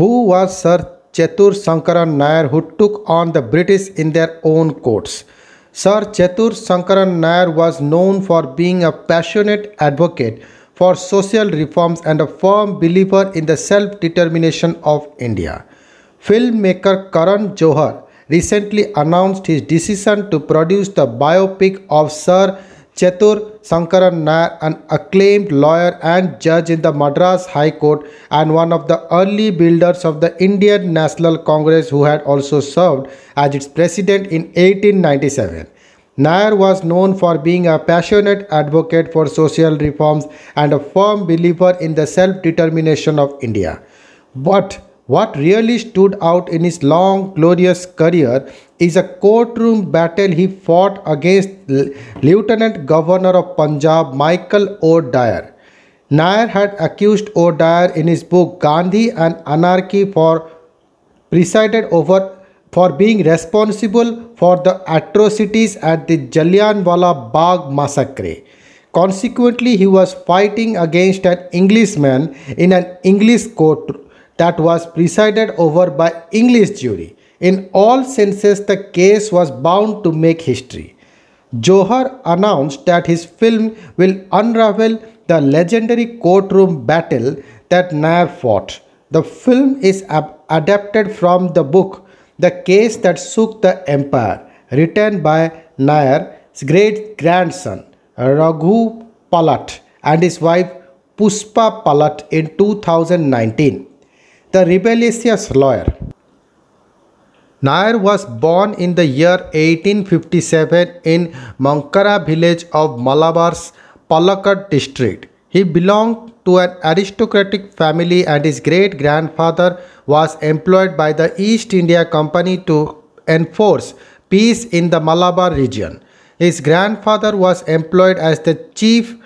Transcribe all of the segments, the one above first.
who was Sir Chettur Sankaran Nair who took on the British in their own courts. Sir Chettur Sankaran Nair was known for being a passionate advocate for social reforms and a firm believer in the self-determination of India. Filmmaker Karan Johar recently announced his decision to produce the biopic of Sir Chettur Sankaran Nair, an acclaimed lawyer and judge in the Madras High Court and one of the early builders of the Indian National Congress who had also served as its president in 1897. Nair was known for being a passionate advocate for social reforms and a firm believer in the self-determination of India. But what really stood out in his long, glorious career is a courtroom battle he fought against Lieutenant Governor of Punjab Michael O'Dwyer. Nair had accused O'Dwyer in his book Gandhi and Anarchy for presided over for being responsible for the atrocities at the Jallianwala Bagh massacre. Consequently, he was fighting against an Englishman in an English court that was presided over by English jury. In all senses, the case was bound to make history. Johar announced that his film will unravel the legendary courtroom battle that Nair fought. The film is adapted from the book The Case That Shook the Empire, written by Nair's great grandson Raghu Palat and his wife Pushpa Palat in 2019 the rebellious lawyer. Nair was born in the year 1857 in Mankara village of Malabar's Palakkad district. He belonged to an aristocratic family and his great grandfather was employed by the East India Company to enforce peace in the Malabar region. His grandfather was employed as the chief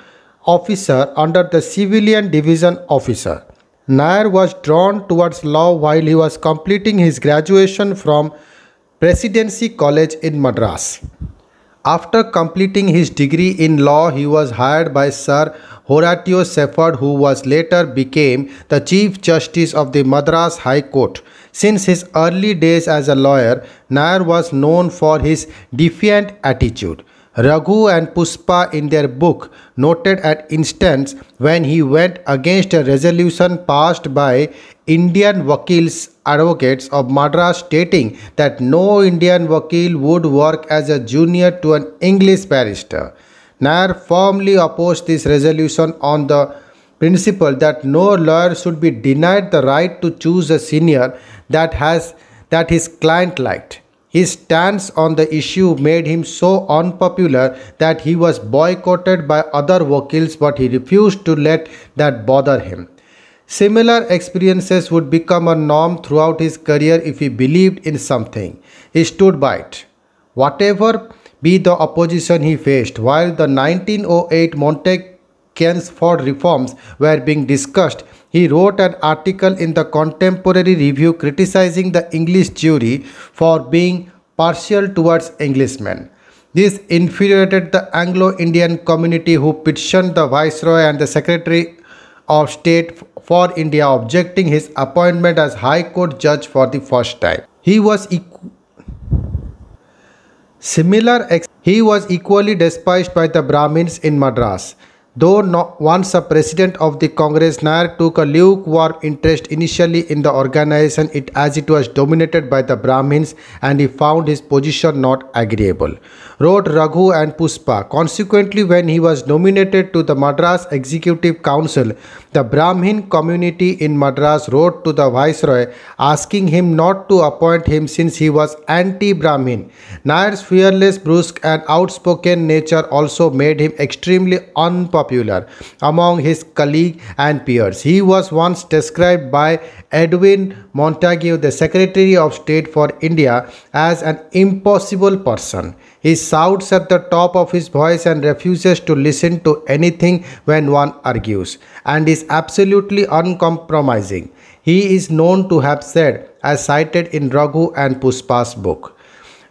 officer under the civilian division officer. Nair was drawn towards law while he was completing his graduation from Presidency College in Madras. After completing his degree in law, he was hired by Sir Horatio Shephard who was later became the Chief Justice of the Madras High Court. Since his early days as a lawyer, Nair was known for his defiant attitude. Raghu and Pushpa in their book noted an instance when he went against a resolution passed by Indian Vakils advocates of Madras stating that no Indian Vakil would work as a junior to an English barrister. Nair firmly opposed this resolution on the principle that no lawyer should be denied the right to choose a senior that has that his client liked. His stance on the issue made him so unpopular that he was boycotted by other Vakils but he refused to let that bother him. Similar experiences would become a norm throughout his career if he believed in something. He stood by it. Whatever be the opposition he faced, while the 1908 Montagu-Chelmsford reforms were being discussed, he wrote an article in the Contemporary Review criticizing the English jury for being partial towards Englishmen. This infuriated the Anglo-Indian community who petitioned the Viceroy and the Secretary of State for India objecting his appointment as High Court judge for the first time. He was similar he was equally despised by the Brahmins in Madras. Though not once a president of the Congress, Nair took a lukewarm interest initially in the organization it as it was dominated by the Brahmins and he found his position not agreeable. Wrote Raghu and Pushpa. Consequently, when he was nominated to the Madras Executive Council, the Brahmin community in Madras wrote to the Viceroy asking him not to appoint him since he was anti-Brahmin. Nair's fearless, brusque and outspoken nature also made him extremely unpopular popular among his colleagues and peers. He was once described by Edwin Montagu, the Secretary of State for India, as an impossible person. He shouts at the top of his voice and refuses to listen to anything when one argues, and is absolutely uncompromising. He is known to have said, as cited in Raghu and Pushpa's book.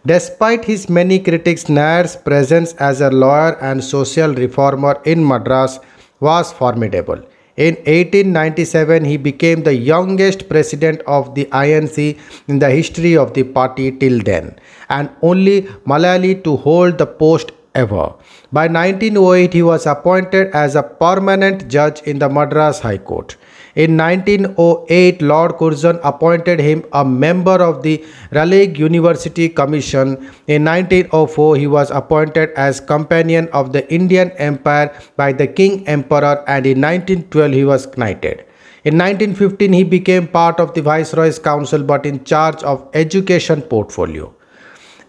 Despite his many critics, Nair's presence as a lawyer and social reformer in Madras was formidable. In 1897, he became the youngest president of the INC in the history of the party till then, and only Malayali to hold the post ever. By 1908, he was appointed as a permanent judge in the Madras High Court. In 1908, Lord Curzon appointed him a member of the Raleigh University Commission. In 1904, he was appointed as companion of the Indian Empire by the King Emperor and in 1912 he was knighted. In 1915, he became part of the Viceroy's Council but in charge of education portfolio.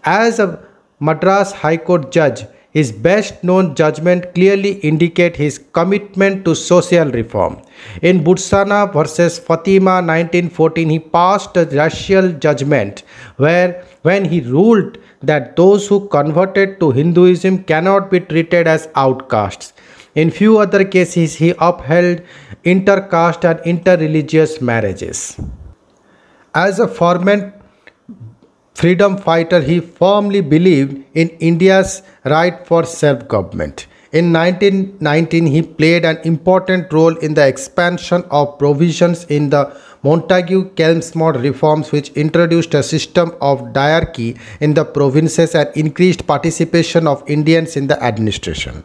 As a Madras High Court judge, his best known judgment clearly indicate his commitment to social reform. In Bursana versus Fatima 1914, he passed a racial judgment where when he ruled that those who converted to Hinduism cannot be treated as outcasts. In few other cases, he upheld intercaste and interreligious marriages. As a fervent freedom fighter, he firmly believed in India's right for self government. In 1919, he played an important role in the expansion of provisions in the Montagu Chelmsford reforms, which introduced a system of diarchy in the provinces and increased participation of Indians in the administration.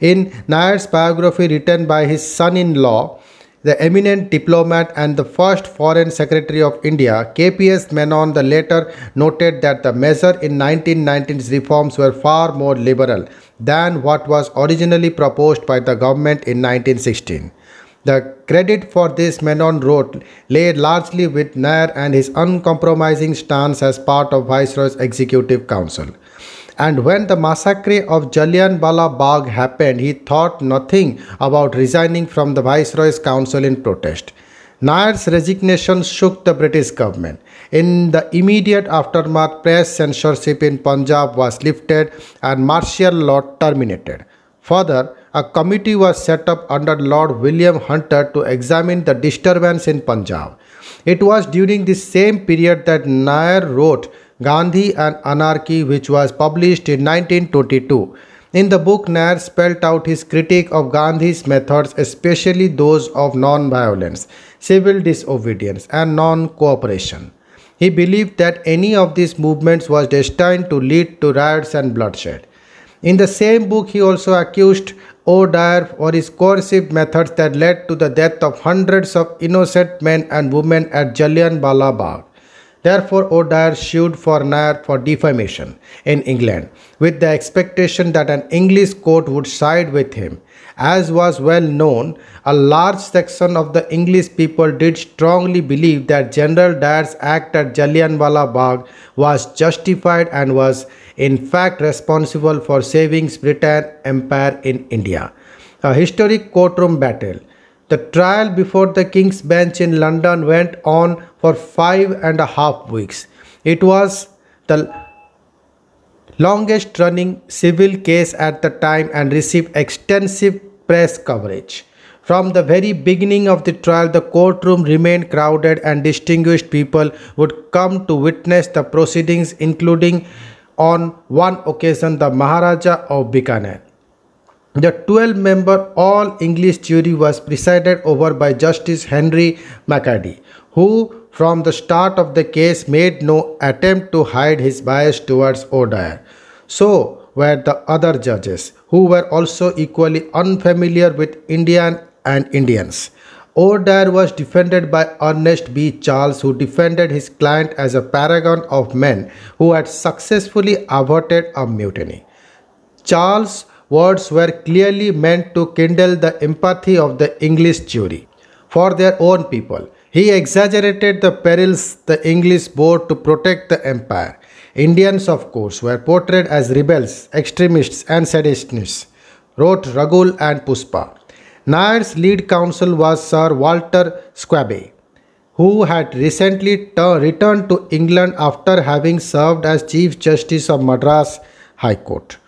In Nair's biography written by his son in law, the eminent diplomat and the first foreign secretary of India, KPS Menon, the latter noted that the measure in 1919's reforms were far more liberal than what was originally proposed by the government in 1916. The credit for this Menon wrote lay largely with Nair and his uncompromising stance as part of Viceroy's Executive Council. And when the massacre of Jallianwala Bagh happened, he thought nothing about resigning from the Viceroy's Council in protest. Nair's resignation shook the British government. In the immediate aftermath, press censorship in Punjab was lifted and martial law terminated. Further, a committee was set up under Lord William Hunter to examine the disturbance in Punjab. It was during this same period that Nair wrote Gandhi and Anarchy, which was published in 1922. In the book, Nair spelled out his critique of Gandhi's methods, especially those of non-violence, civil disobedience, and non-cooperation. He believed that any of these movements was destined to lead to riots and bloodshed. In the same book, he also accused O'Dwyer for his coercive methods that led to the death of hundreds of innocent men and women at Jallianwala Bagh. Therefore, O'Dwyer sued for Nair for defamation in England with the expectation that an English court would side with him. As was well known, a large section of the English people did strongly believe that General Dyer's act at Jallianwala Bagh was justified and was in fact responsible for saving Britain Empire in India. A historic courtroom battle the trial before the King's Bench in London went on for five and a half weeks. It was the longest running civil case at the time and received extensive press coverage. From the very beginning of the trial, the courtroom remained crowded and distinguished people would come to witness the proceedings, including on one occasion the Maharaja of Bikaner. The 12 member All English jury was presided over by Justice Henry McCardie, who from the start of the case made no attempt to hide his bias towards O'Dwyer. So were the other judges, who were also equally unfamiliar with Indian and Indians. O'Dwyer was defended by Ernest B. Charles, who defended his client as a paragon of men who had successfully averted a mutiny. Charles words were clearly meant to kindle the empathy of the English jury for their own people. He exaggerated the perils the English bore to protect the empire. Indians, of course, were portrayed as rebels, extremists, and seditionists, wrote Raghu and Pushpa. Nair's lead counsel was Sir Walter Schwabe, who had recently returned to England after having served as Chief Justice of Madras High Court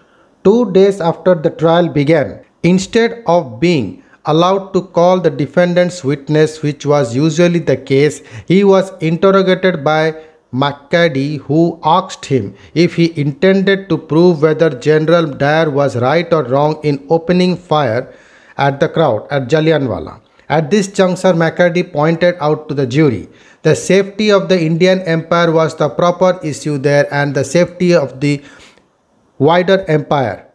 two days after the trial began. Instead of being allowed to call the defendant's witness, which was usually the case, he was interrogated by McCardie, who asked him if he intended to prove whether General Dyer was right or wrong in opening fire at the crowd at Jallianwala. At this juncture, McCardie pointed out to the jury the safety of the Indian empire was the proper issue there and the safety of the wider empire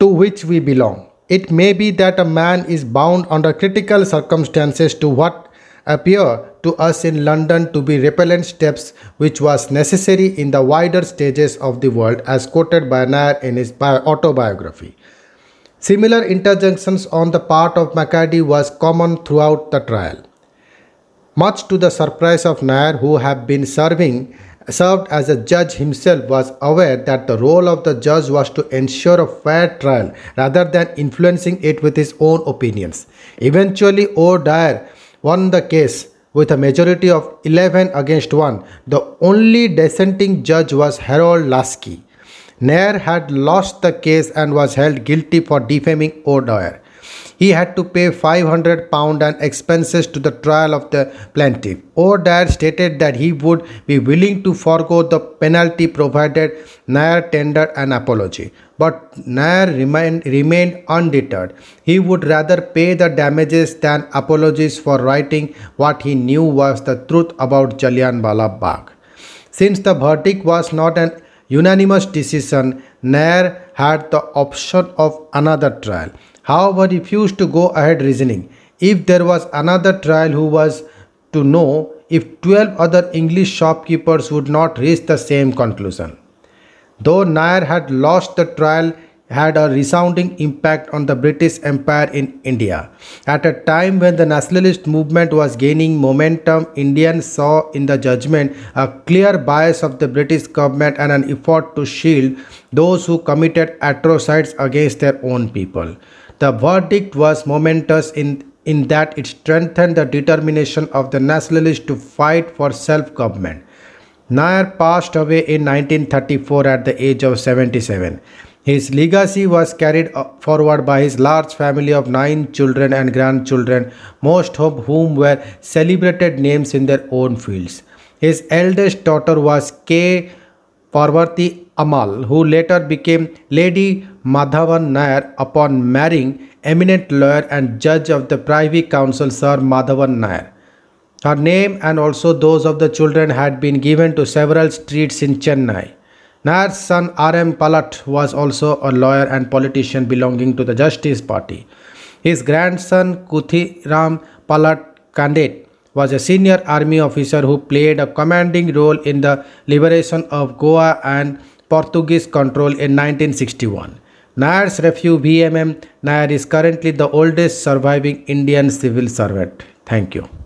to which we belong. It may be that a man is bound under critical circumstances to what appear to us in London to be repellent steps which was necessary in the wider stages of the world as quoted by Nair in his autobiography. Similar interjunctions on the part of McCardie was common throughout the trial. Much to the surprise of Nair who had been serving served as a judge himself was aware that the role of the judge was to ensure a fair trial rather than influencing it with his own opinions. Eventually, O'Dwyer won the case with a majority of 11 against 1. The only dissenting judge was Harold Laski. Nair had lost the case and was held guilty for defaming O'Dwyer. He had to pay 500 pound and expenses to the trial of the plaintiff. O'Dwyer stated that he would be willing to forego the penalty provided Nair tendered an apology. But Nair remained, remained undeterred. He would rather pay the damages than apologies for writing what he knew was the truth about Jallianwala Bagh. Since the verdict was not an unanimous decision, Nair had the option of another trial however refused to go ahead reasoning. If there was another trial who was to know if 12 other English shopkeepers would not reach the same conclusion. Though Nair had lost the trial, had a resounding impact on the British Empire in India. At a time when the nationalist movement was gaining momentum, Indians saw in the judgment a clear bias of the British government and an effort to shield those who committed atrocities against their own people. The verdict was momentous in, in that it strengthened the determination of the nationalists to fight for self-government. Nair passed away in 1934 at the age of 77. His legacy was carried uh, forward by his large family of nine children and grandchildren, most of whom were celebrated names in their own fields. His eldest daughter was K. Parvati Amal, who later became Lady Madhavan Nair upon marrying eminent lawyer and judge of the Privy Council Sir Madhavan Nair. Her name and also those of the children had been given to several streets in Chennai. Nair's son R.M. Palat was also a lawyer and politician belonging to the Justice Party. His grandson Kuthiram Palat Candeth was a senior army officer who played a commanding role in the liberation of Goa and Portuguese control in 1961. Nair's nephew VMM Nair is currently the oldest surviving Indian civil servant. Thank you.